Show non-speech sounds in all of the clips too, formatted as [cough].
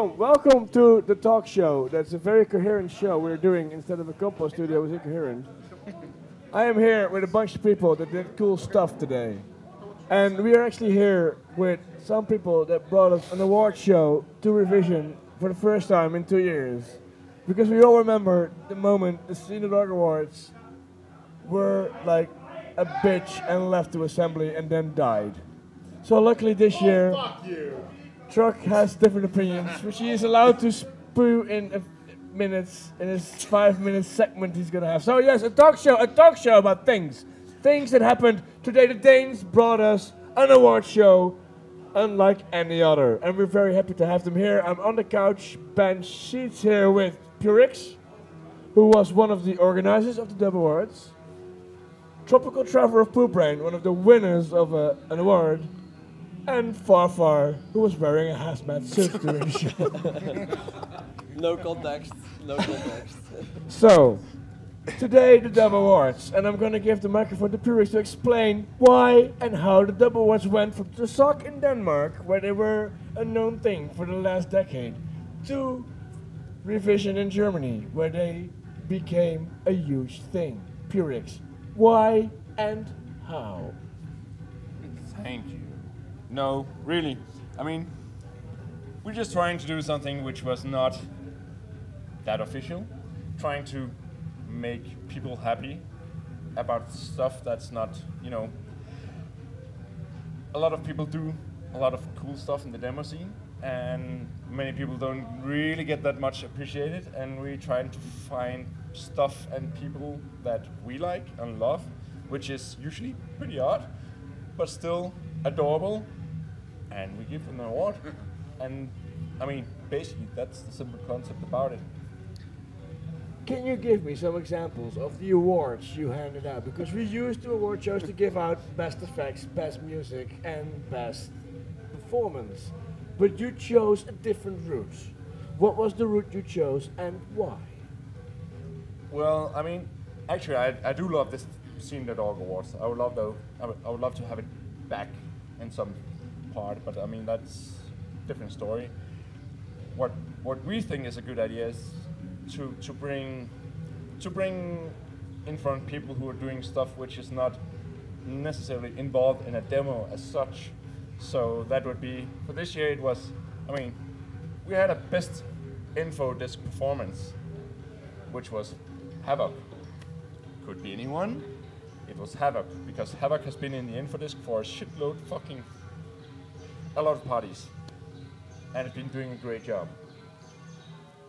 Welcome, welcome to the talk show. That's a very coherent show we're doing instead of a compo studio with incoherent. I am here with a bunch of people that did cool stuff today. And we are actually here with some people that brought us an award show to Revision for the first time in two years. Because we all remember the moment the Scene.org Awards were like a bitch and left to assembly and then died. So luckily this oh, year, Truck has different opinions, which he is allowed to spew in a minutes in his five minute segment he's gonna have. So yes, a talk show, a talk show about things, things that happened today. The Danes brought us an award show, unlike any other, and we're very happy to have them here. I'm on the couch bench seats here with Puryx, who was one of the organizers of the Dub Awards. Tropical Trevor of Poop Brain, one of the winners of uh, an award, and Farfar, who was wearing a hazmat suit [laughs] during the show. No context. No context. So, today the Dub Awards, and I'm gonna give the microphone to Puryx to explain why and how the Dub Awards went from the sock in Denmark, where they were a known thing for the last decade, to Revision in Germany, where they became a huge thing. Puryx, why and how? Thank you. No, really. I mean, we're just trying to do something which was not that official. Trying to make people happy about stuff that's not, you know. A lot of people do a lot of cool stuff in the demo scene, and many people don't really get that much appreciated. And we're trying to find stuff and people that we like and love, which is usually pretty odd, but still adorable and we give them an award. and I mean, basically, that's the simple concept about it. Can you give me some examples of the awards you handed out? Because we used the award shows to give out best effects, best music, and best performance. But you chose a different route. What was the route you chose and why? Well, I mean, actually, I, I do love this Scene.org Awards. I would love though. I would, I would love to have it back in some part, but I mean that's different story. What what we think is a good idea is to to bring to bring in front people who are doing stuff which is not necessarily involved in a demo as such. So that would be for this year. It was, I mean, we had a best infodesk performance, which was Havoc. Could be anyone. It was Havoc because Havoc has been in the infodesk for a shitload fucking a lot of parties, and been doing a great job.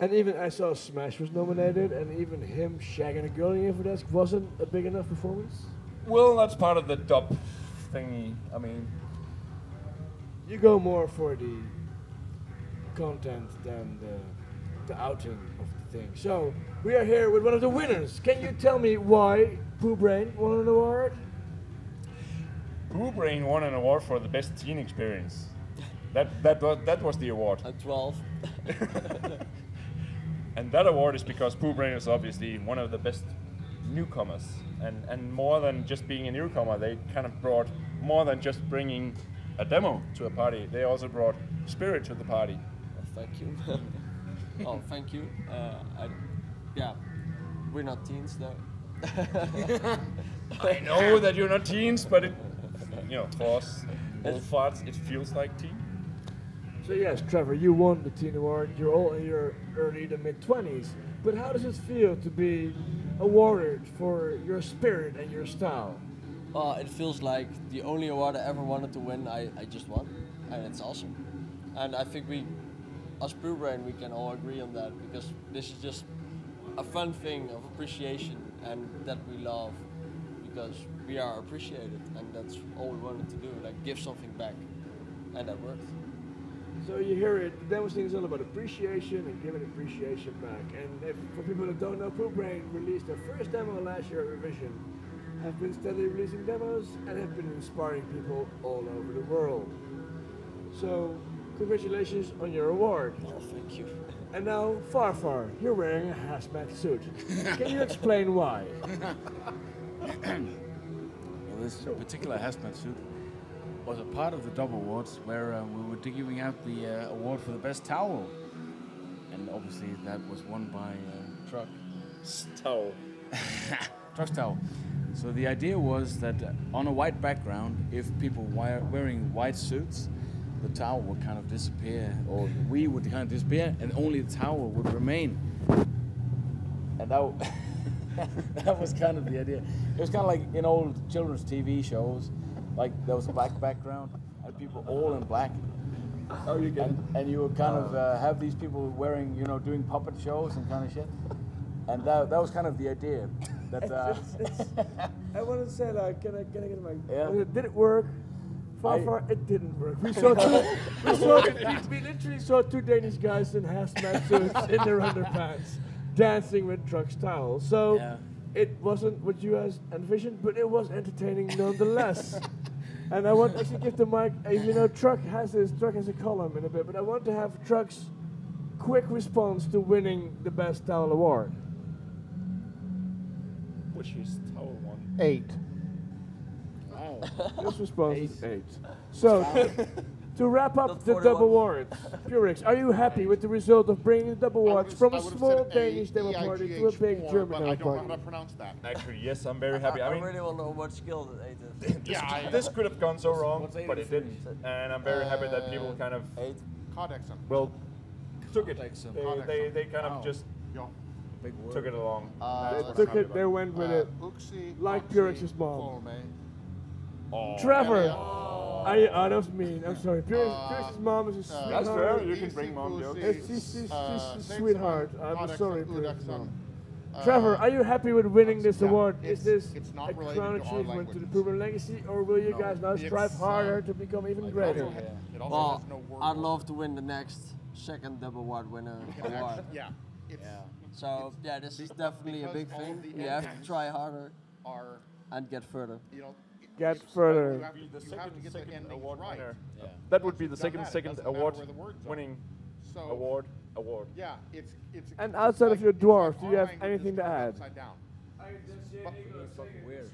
And even I saw Smash was nominated, and even him shagging a girl in the Infodesk wasn't a big enough performance. Well, that's part of the dub thingy. I mean, You go more for the content than the, the outing of the thing. So we are here with one of the winners. Can you tell me why Poo-Brain won an award? Poo-Brain won an award for the best teen experience. That that was that was the award, At 12. [laughs] and that award is because Poo-Brain is obviously one of the best newcomers, and and more than just being a newcomer, they kind of brought more than just bringing a demo to a party. They also brought spirit to the party. Oh, thank you. [laughs] oh, thank you. Uh, I, yeah, we're not teens though. [laughs] I know that you're not teens, but it, you know, for us old farts, it feels like teen. So yes, Trevor, you won the Teen Award. You're all in your early to mid twenties. But how does it feel to be awarded for your spirit and your style? Oh, it feels like the only award I ever wanted to win, I, I just won. And it's awesome. And I think we us Brew Brain, we can all agree on that because this is just a fun thing of appreciation and that we love because we are appreciated and that's all we wanted to do, like give something back, and that worked. So you hear it, the demo scene is all about appreciation and giving appreciation back. And if, for people that don't know, Poop Brain released their first demo last year at Revision, have been steadily releasing demos, and have been inspiring people all over the world. So, congratulations on your award. Oh, thank you. And now, Farfar, you're wearing a hazmat suit. Can you explain why? [laughs] Well, this particular hazmat suit was a part of the Dub Awards where uh, we were giving out the uh, award for the best towel. And obviously that was won by uh, Truck. Towel. [laughs] Truck's towel. So the idea was that on a white background, if people were wearing white suits, the towel would kind of disappear, or we would kind of disappear, and only the towel would remain. And that, [laughs] that was kind of the idea. It was kind of like in old children's TV shows, like there was a black background and people all in black. Oh, you get. And, and you would kind of uh, have these people wearing, you know, doing puppet shows and kind of shit. And that, that was kind of the idea. That uh, It's- [laughs] it's- I want to say, like, can I, can I get my? Yeah. Did it work? Far, I- far, it didn't work. We saw, two, we saw, [laughs] we, we literally saw two Danish guys in hazmat suits in their underpants, dancing with truck's towel. So Yeah. it wasn't what you guys envisioned, but it was entertaining nonetheless. [laughs] and I want to actually give the mic. uh, You know, truck has this. Truck has a column in a bit, but I want to have truck's quick response to winning the best towel award. Which is towel one. Eight. wow. This response is eight. So, to wrap up the 41. Dub Awards, Puryx, are you happy with the result of bringing the double Awards from a small Danish demo party to a big German but I demo don't know how to pronounce that. Actually, yes, I'm very happy. I, I mean, really want to know what skill that eight is. [laughs] this, Yeah, this could have gone so wrong, but it didn't. And I'm very happy that people Uh, kind of, Eight. Codexon. well, took it. Codexon. They, they, they kind of just Big word. took it along. Uh, They took it, they went with Uh, it. Uxie, Like Foxy, Puryx's mom. Oh. Trevor! I, that was mean. I'm sorry. Puryx, Uh, Puryx's mom is a sweetheart. That's fair, you can bring mom Pussy, jokes. It's- she's- she's- uh, a sweetheart. I'm sorry, Puryx's Udexon. mom. Uh, Trevor, are you happy with winning this yeah, award? it's- Is this it's not a crown achievement to the languages. Legacy, or will you No, guys now it's, strive uh, harder to become even It greater? also, Yeah. Well, has no word I'd love to win the next second double award winner [laughs] award. Yeah. It's, Yeah. So yeah, this is definitely a big thing. the You have to try harder Are, and get further. you know, Get further. You have to, Be have to second, the second award right. winner. Yeah. That would be the second you've done that, it second award where the words are. winning So, award award. Yeah, it's it's. And it's outside of your it's dwarf, do you have anything to add? Upside down. Fucking weird.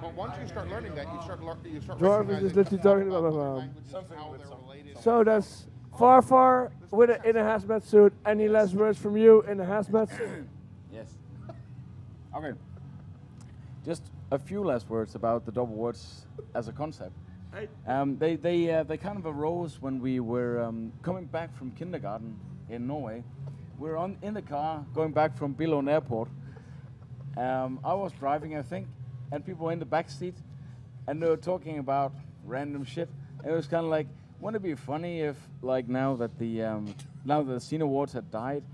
But once you start learning that, you start lear- you start Dwarf is just literally talking about, other um, languages, Something how they're related. So that's far, far with a, in a hazmat suit. Any last words from you in a hazmat suit? Yes. [laughs] Okay. Just a few last words about the double words as a concept. Um, they they uh, they kind of arose when we were um, coming back from kindergarten in Norway. We were on in the car going back from Billund Airport. Um, I was driving, I think, and people were in the back seat, and they were talking about random shit. And it was kind of like, wouldn't it be funny if, like, now that the um, now that the Scene Awards had died,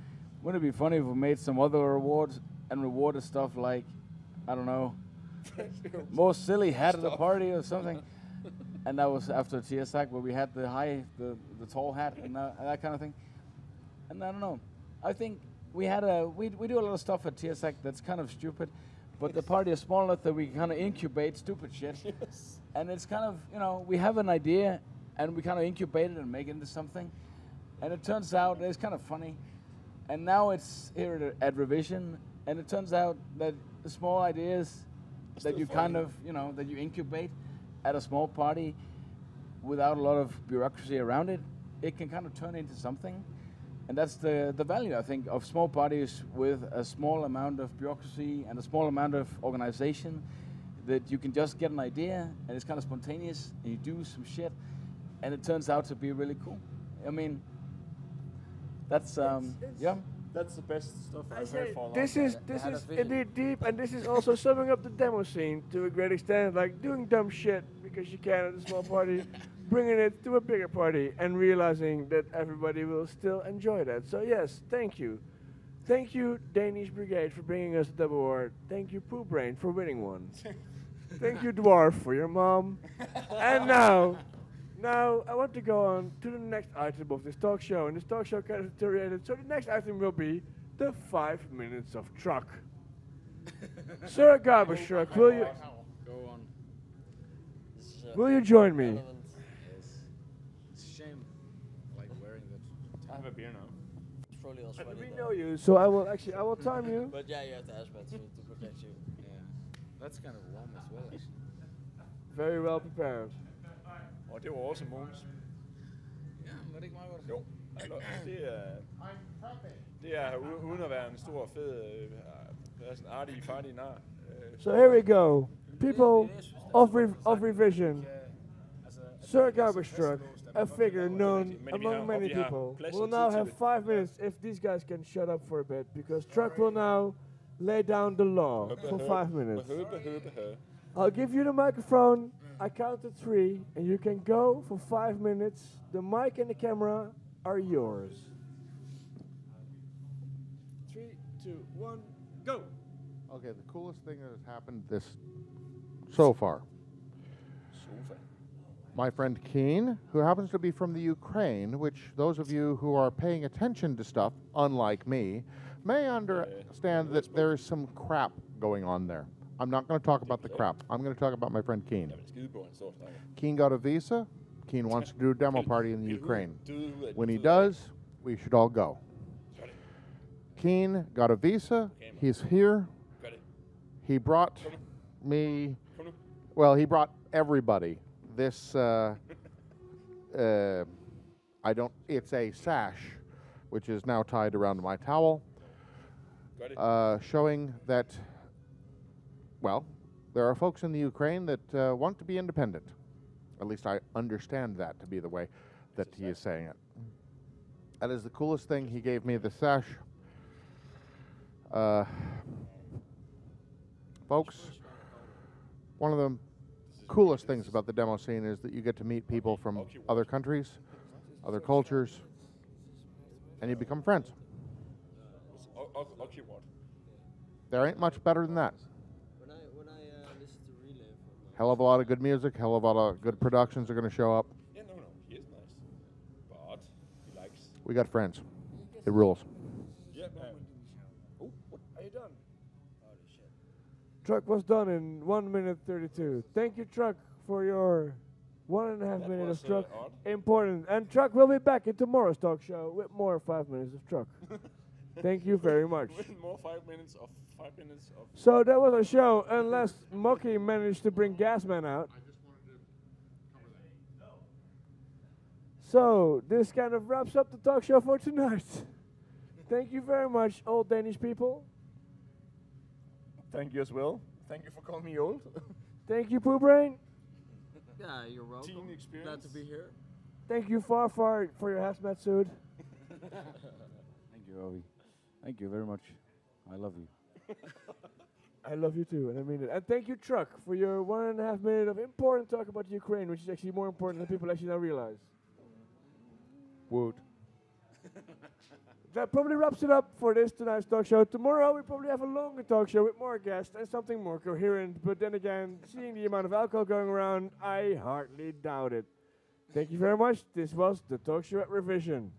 wouldn't it be funny if we made some other awards and rewarded stuff like, I don't know, [laughs] most silly hat at a party or something. And that was after TSAC where we had the high, the, the tall hat and that, and that kind of thing. And I don't know. I think we had a we, we do a lot of stuff at TSAC that's kind of stupid, but the party is small enough that we kind of incubate stupid shit. [laughs] And it's kind of you know we have an idea, and we kind of incubate it and make it into something, and it turns out it's kind of funny. And now it's here at, at revision, and it turns out that the small ideas that you kind of you know that you incubate at a small party without a lot of bureaucracy around it, it can kind of turn into something. And that's the, the value, I think, of small parties with a small amount of bureaucracy and a small amount of organization that you can just get an idea and it's kind of spontaneous and you do some shit and it turns out to be really cool. I mean, that's, um, it's- yeah. That's the best stuff I I've say heard for a long this time. is They this is indeed deep, and this is also summing up the demo scene to a great extent. Like doing dumb shit because you can at a small party, [laughs] bringing it to a bigger party and realizing that everybody will still enjoy that. So yes, thank you. Thank you, Danish Brigade, for bringing us the double award. Thank you, Poo-Brain, for winning one. [laughs] Thank you, Dwarf, for your mom. [laughs] and now, now I want to go on to the next item of this talk show, and this talk show kind of deteriorated. So the next item will be the five minutes of truck. [laughs] Sir Garbage Truck, will you Go on. This is, uh, will you join me? relevant. It's a shame. Like wearing that. I have a beer now. It's probably all sweaty We though. know you, so I will actually I will time you. But yeah, you have to ask Matt to, to protect you. Yeah. That's kind of warm as well. Actually. Very well prepared. Og det var også Mogens. Ja, var det ikke meget godt? Jo. Det er, det er uden at være en stor, fed, øh, øh, sådan artig, fartig nar. Øh, So here we go. People of re- of revision. Sir Garbage Truck, a figure known among many og vi har people, plads will now have five minutes if these guys can shut up for a bit, because Truck will now lay down the law for five minutes. I'll give you the microphone. I count to three, and you can go for five minutes. The mic and the camera are yours. Three, two, one, go. Okay, the coolest thing that has happened this so far. Sofa. My friend Keen, who happens to be from the Ukraine, which those of you who are paying attention to stuff, unlike me, may understand that there is some crap going on there. I'm not going to talk about the crap. I'm going to talk about my friend Keen. Jeg vil skide på, han står og snakker. Keen got a visa. Keen wants to do a demo party in the Ukraine. døde ud af When he does, we should all go. Keen got a visa. He's here. He brought me, well, he brought everybody this. Uh, [laughs] uh, I don't. It's a sash, which is now tied around my towel, uh, showing that. Well, there are folks in the Ukraine that uh, want to be independent. At least I understand that to be the way that he is saying it. That is the coolest thing. He gave me the sash. Uh, folks, one of the coolest things about the demo scene is that you get to meet people from other countries, other cultures, and you become friends. There ain't much better than that. When I when I uh, listen to Relay from uh, Hell of a lot of good music, hell of a lot of good productions are going to show up. Yeah, no, no, he is nice. But he likes. We got friends. It rules. Yeah, man. Oh, what? Are you done? holy shit. Truck was done in one minute thirty-two. Thank you, Truck, for your one and a half That minute was, of Truck. uh, odd. Important. And Truck will be back in tomorrow's talk show with more five minutes of Truck. [laughs] Thank you very [laughs] much. With more five minutes of five minutes of. So that was a show, unless Mocky managed to bring Gasman out. So this kind of wraps up the talk show for tonight. Thank you very much, old Danish people. Thank you as well. Thank you for calling me old. [laughs] Thank you, Poo-Brain. Yeah, you're welcome. Teen Glad to be here. Thank you, Far Far, for your hazmat suit. [laughs] Thank you, Ovi. Thank you very much. I love you. [laughs] I love you too, and I mean it. And thank you, Truck, for your one and a half minute of important talk about Ukraine, which is actually more important than people actually now realize. Woot. [laughs] that probably wraps it up for this tonight's talk show. Tomorrow we probably have a longer talk show with more guests and something more coherent. But then again, seeing the amount of alcohol going around, I hardly doubt it. Thank you very much. This was the talk show at Revision.